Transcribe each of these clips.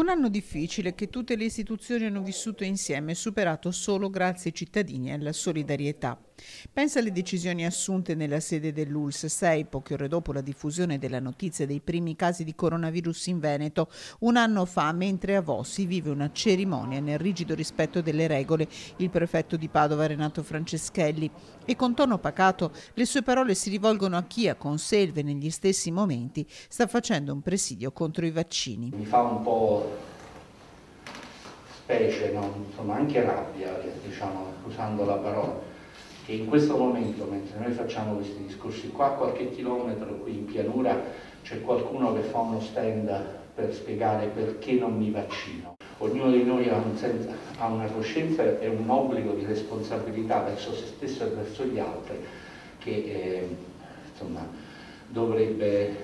Un anno difficile che tutte le istituzioni hanno vissuto insieme, superato solo grazie ai cittadini e alla solidarietà. Pensa alle decisioni assunte nella sede dell'ULS 6, poche ore dopo la diffusione della notizia dei primi casi di coronavirus in Veneto, un anno fa, mentre a Vossi vive una cerimonia nel rigido rispetto delle regole, il prefetto di Padova Renato Franceschelli. E con tono pacato le sue parole si rivolgono a chi a Conselve negli stessi momenti sta facendo un presidio contro i vaccini. Mi fa un po' specie, no? insomma anche rabbia, diciamo, usando la parola che in questo momento, mentre noi facciamo questi discorsi qua, qualche chilometro qui in pianura c'è qualcuno che fa uno stand per spiegare perché non mi vaccino. Ognuno di noi ha, un senza, ha una coscienza e un obbligo di responsabilità verso se stesso e verso gli altri che eh, insomma, dovrebbe,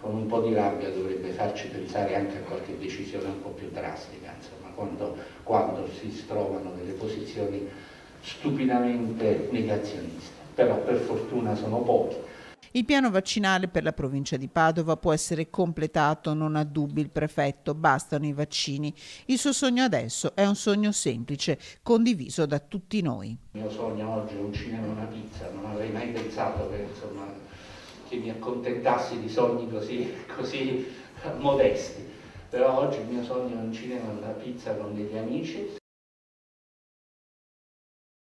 con un po' di rabbia, dovrebbe farci pensare anche a qualche decisione un po' più drastica, insomma, quando, quando si trovano delle posizioni stupidamente negazioniste, però per fortuna sono pochi. Il piano vaccinale per la provincia di Padova può essere completato, non ha dubbi il prefetto, bastano i vaccini. Il suo sogno adesso è un sogno semplice, condiviso da tutti noi. Il mio sogno oggi è un cinema e una pizza, non avrei mai pensato che, insomma, che mi accontentassi di sogni così, così modesti, però oggi il mio sogno è un cinema una pizza con degli amici